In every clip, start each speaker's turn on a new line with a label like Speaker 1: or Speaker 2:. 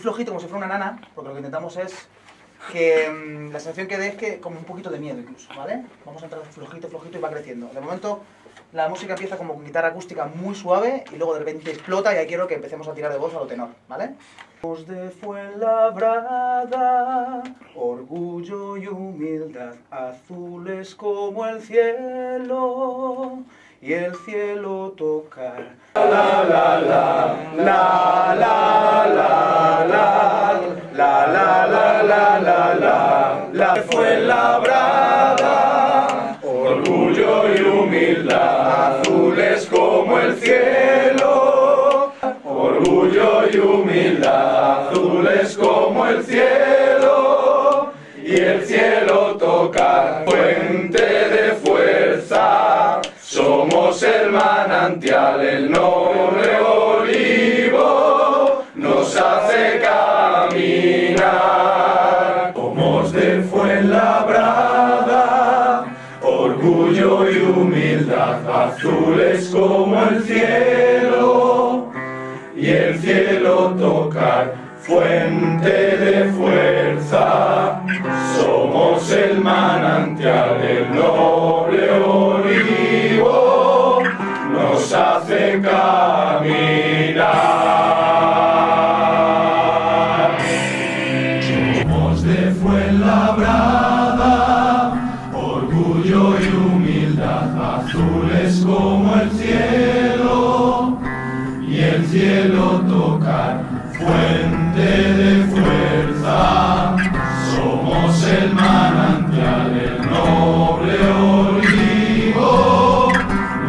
Speaker 1: muy flojito, como si fuera una nana, porque lo que intentamos es que mm, la sensación que dé es que como un poquito de miedo incluso, ¿vale? Vamos a entrar flojito, flojito y va creciendo. De momento la música empieza como con guitarra acústica muy suave y luego de repente explota y ahí quiero que empecemos a tirar de voz a lo tenor, ¿vale? De Fuenlabrada, orgullo y humildad, azules como el cielo y el cielo tocar. La la la la la la la la la la la la la la la Fuenlabrada, orgullo y humildad, azules como el cielo, orgullo y humildad, azules como el cielo, y el cielo tocar, azules como el cielo, y el cielo tocar, fuente de fuerza, somos el manantial, el noble olivo, nos hace caminar. Somos de Fuenlabrada, fuente de fuerza, somos el manantial, el noble olivo,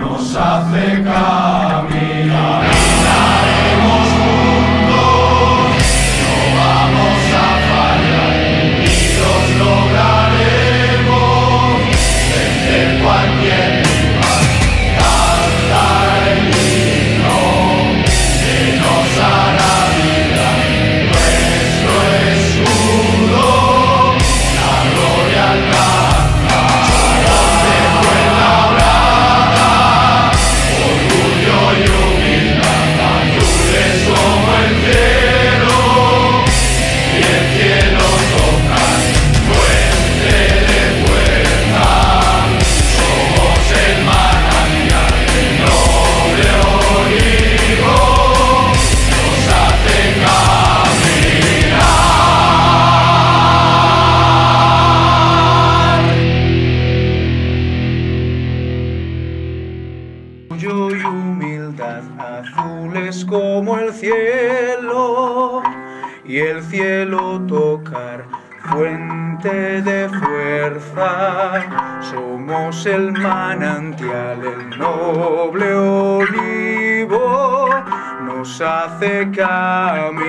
Speaker 1: nos hace caminar. Orgullo y humildad, azules como el cielo, y el cielo tocar, fuente de fuerza, somos el manantial, el noble olivo, nos hace caminar.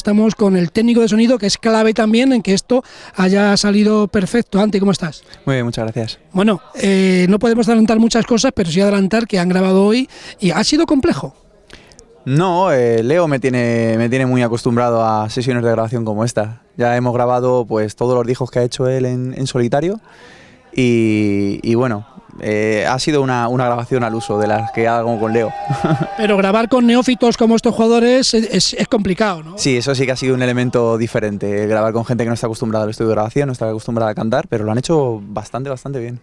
Speaker 2: Estamos con el técnico de sonido, que es clave también en que esto haya salido perfecto. Ante, ¿cómo estás?
Speaker 3: Muy bien, muchas gracias.
Speaker 2: Bueno, eh, no podemos adelantar muchas cosas, pero sí adelantar que han grabado hoy y ha sido complejo.
Speaker 3: No, eh, Leo me tiene, me tiene muy acostumbrado a sesiones de grabación como esta. Ya hemos grabado pues todos los discos que ha hecho él en, en solitario y, y bueno, eh, ha sido una, una, grabación al uso de las que hago con Leo.
Speaker 2: Pero grabar con neófitos como estos jugadores es, es, complicado, ¿no?
Speaker 3: Sí, eso sí que ha sido un elemento diferente. Eh, grabar con gente que no está acostumbrada al estudio de grabación, no está acostumbrada a cantar, pero lo han hecho bastante, bastante bien.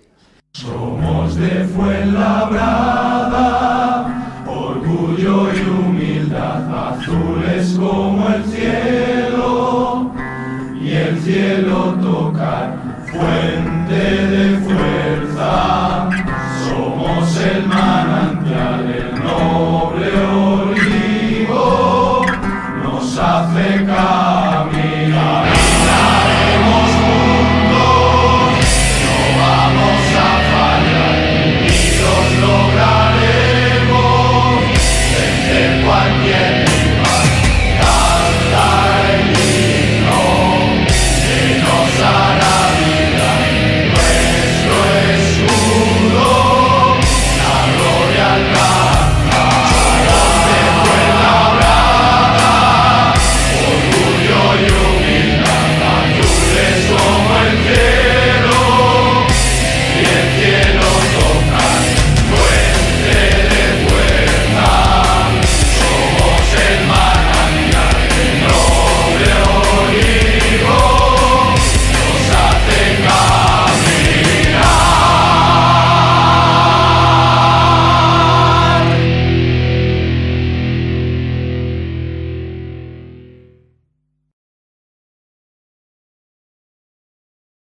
Speaker 4: Somos de Fuenlabrada,
Speaker 1: orgullo y humildad, azules como el cielo, y el cielo tocar, fuente de